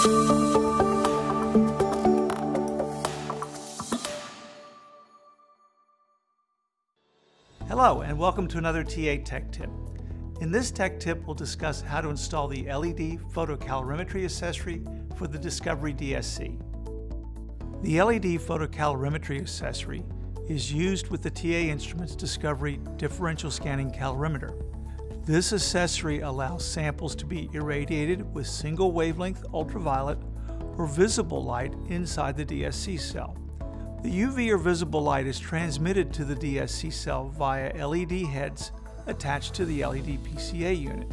Hello and welcome to another TA Tech Tip. In this tech tip, we'll discuss how to install the LED photocalorimetry accessory for the Discovery DSC. The LED photocalorimetry accessory is used with the TA Instruments Discovery differential scanning calorimeter. This accessory allows samples to be irradiated with single wavelength ultraviolet or visible light inside the DSC cell. The UV or visible light is transmitted to the DSC cell via LED heads attached to the LED PCA unit.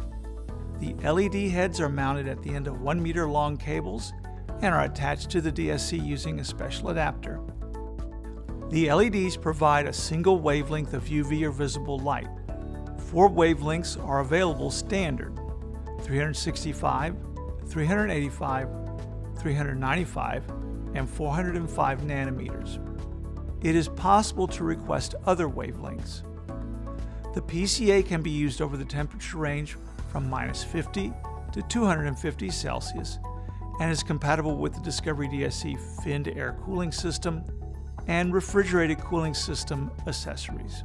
The LED heads are mounted at the end of 1 meter long cables and are attached to the DSC using a special adapter. The LEDs provide a single wavelength of UV or visible light. Four wavelengths are available standard 365, 385, 395, and 405 nanometers. It is possible to request other wavelengths. The PCA can be used over the temperature range from minus 50 to 250 Celsius and is compatible with the Discovery DSC finned air cooling system and refrigerated cooling system accessories.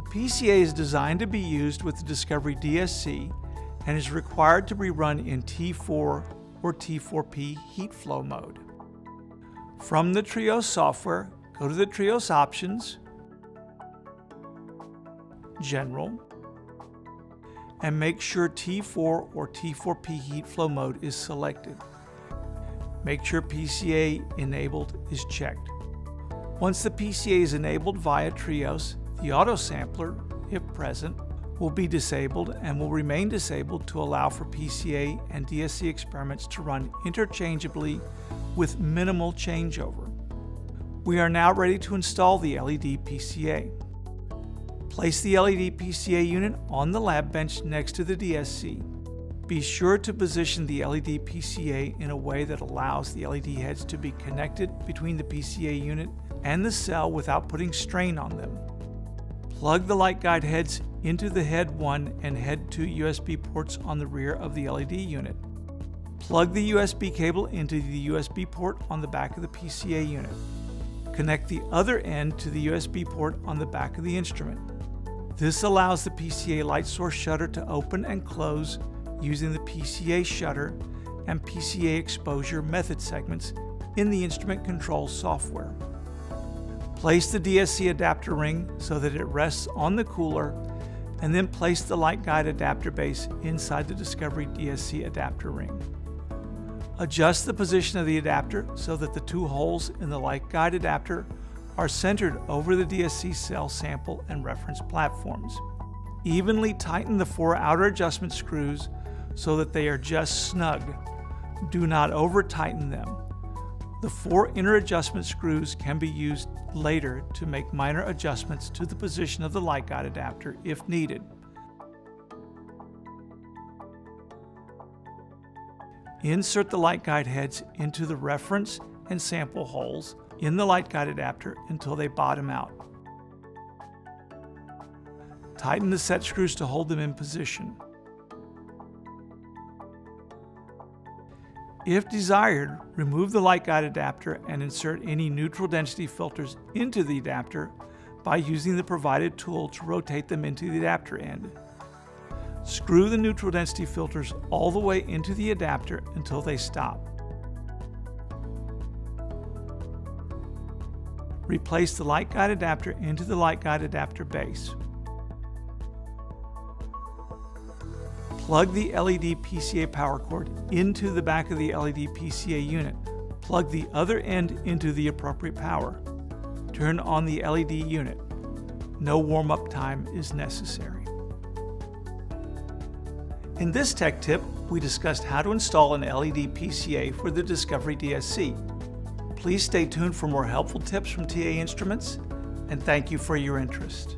The PCA is designed to be used with the Discovery DSC and is required to be run in T4 or T4P heat flow mode. From the Trios software, go to the Trios options, General, and make sure T4 or T4P heat flow mode is selected. Make sure PCA enabled is checked. Once the PCA is enabled via Trios, the auto sampler, if present, will be disabled and will remain disabled to allow for PCA and DSC experiments to run interchangeably with minimal changeover. We are now ready to install the LED PCA. Place the LED PCA unit on the lab bench next to the DSC. Be sure to position the LED PCA in a way that allows the LED heads to be connected between the PCA unit and the cell without putting strain on them. Plug the light guide heads into the head 1 and head 2 USB ports on the rear of the LED unit. Plug the USB cable into the USB port on the back of the PCA unit. Connect the other end to the USB port on the back of the instrument. This allows the PCA light source shutter to open and close using the PCA shutter and PCA exposure method segments in the instrument control software. Place the DSC adapter ring so that it rests on the cooler and then place the light guide adapter base inside the Discovery DSC adapter ring. Adjust the position of the adapter so that the two holes in the light guide adapter are centered over the DSC cell sample and reference platforms. Evenly tighten the four outer adjustment screws so that they are just snug. Do not over tighten them. The four inner adjustment screws can be used later to make minor adjustments to the position of the light guide adapter if needed. Insert the light guide heads into the reference and sample holes in the light guide adapter until they bottom out. Tighten the set screws to hold them in position. If desired, remove the light guide adapter and insert any neutral density filters into the adapter by using the provided tool to rotate them into the adapter end. Screw the neutral density filters all the way into the adapter until they stop. Replace the light guide adapter into the light guide adapter base. Plug the LED PCA power cord into the back of the LED PCA unit. Plug the other end into the appropriate power. Turn on the LED unit. No warm-up time is necessary. In this tech tip, we discussed how to install an LED PCA for the Discovery DSC. Please stay tuned for more helpful tips from TA Instruments, and thank you for your interest.